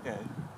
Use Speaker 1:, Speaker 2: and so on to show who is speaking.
Speaker 1: Okay.